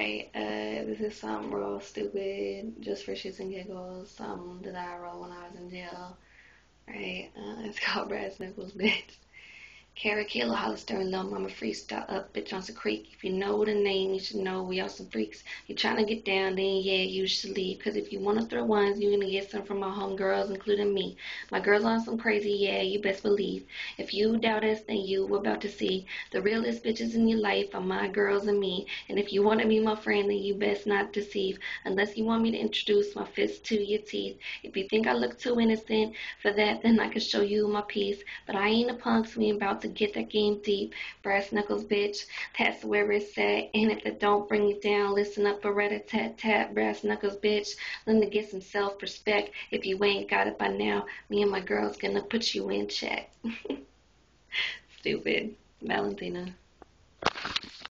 Alright, uh, this is something real stupid, just for shits and giggles, something that I wrote when I was in jail. Right, uh, it's called Brass Knuckles, bitch. Kara Kayla Hollister and Lil Mama freestyle uh, up at Johnson Creek. If you know the name, you should know we are some freaks. You trying to get down, then yeah, you should leave. Cause if you want to throw ones, you're gonna get some from my homegirls, including me. My girls on some crazy, yeah, you best believe. If you doubt us, then you were about to see. The realest bitches in your life are my girls and me. And if you want to be my friend, then you best not deceive. Unless you want me to introduce my fist to your teeth. If you think I look too innocent for that, then I can show you my piece. But I ain't a punk, so we about to get that game deep. Brass knuckles, bitch. That's where it's at. And if it don't bring you down, listen up a rat tat tat. Brass knuckles, bitch. Learn to get some self respect. If you ain't got it by now, me and my girls gonna put you in check. Stupid. Valentina.